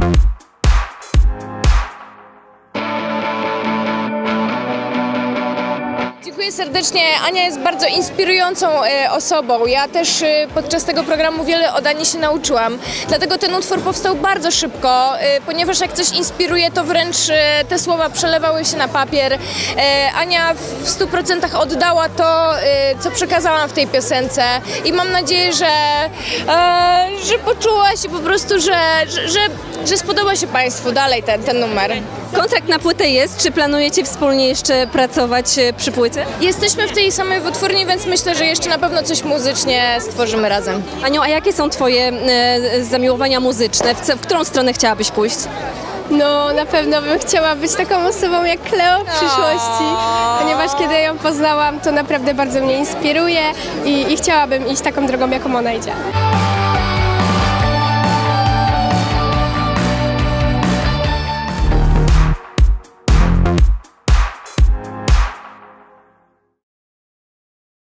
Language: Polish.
Thank you Dziękuję serdecznie. Ania jest bardzo inspirującą e, osobą. Ja też e, podczas tego programu wiele od Ani się nauczyłam. Dlatego ten utwór powstał bardzo szybko, e, ponieważ jak coś inspiruje, to wręcz te słowa przelewały się na papier. Ania w 100% oddała to, co przekazałam w tej piosence i mam nadzieję, że, że poczuła się po prostu, że, że, że, że spodoba się Państwu dalej ten, ten numer. Kontrakt na płytę jest, czy planujecie wspólnie jeszcze pracować e, przy płycie? Jesteśmy w tej samej wytwórni, więc myślę, że jeszcze na pewno coś muzycznie stworzymy razem. Aniu, a jakie są twoje e, zamiłowania muzyczne? W, co, w którą stronę chciałabyś pójść? No, na pewno bym chciała być taką osobą jak Kleo w przyszłości, ponieważ kiedy ją poznałam, to naprawdę bardzo mnie inspiruje i, i chciałabym iść taką drogą, jaką ona idzie.